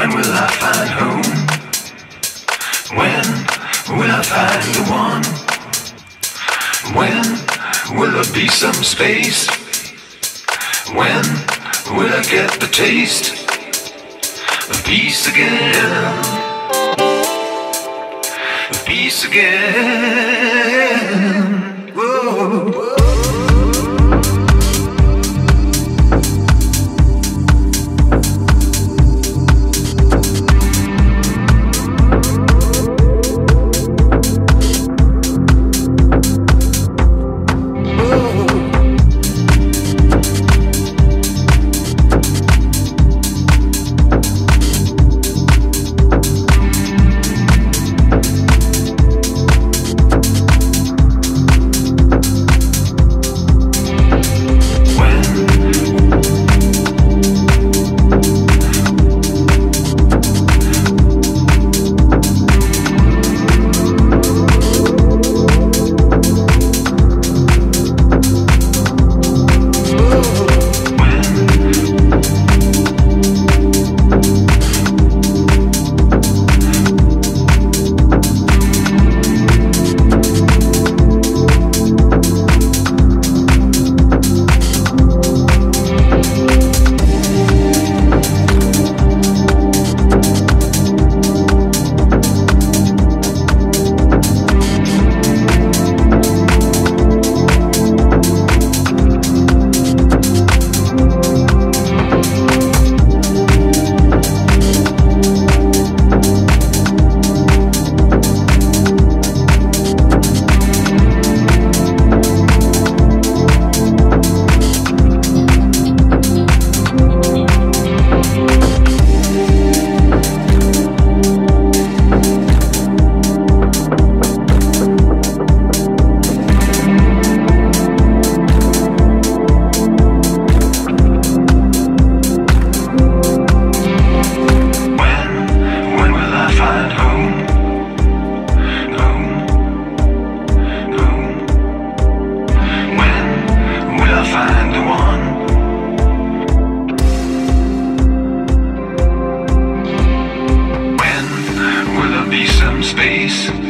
when will I find home? When will I find the one? When will there be some space? When will I get the taste of peace again? Of peace again. Space